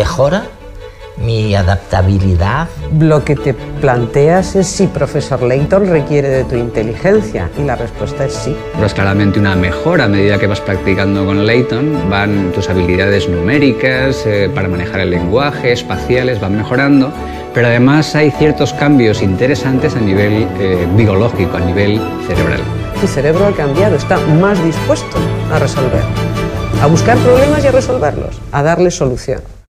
mejora mi adaptabilidad. Lo que te planteas es si profesor Layton requiere de tu inteligencia y la respuesta es sí. Pero es claramente una mejora a medida que vas practicando con Layton, van tus habilidades numéricas eh, para manejar el lenguaje, espaciales, van mejorando, pero además hay ciertos cambios interesantes a nivel eh, biológico, a nivel cerebral. Tu cerebro ha cambiado, está más dispuesto a resolver, a buscar problemas y a resolverlos, a darle solución.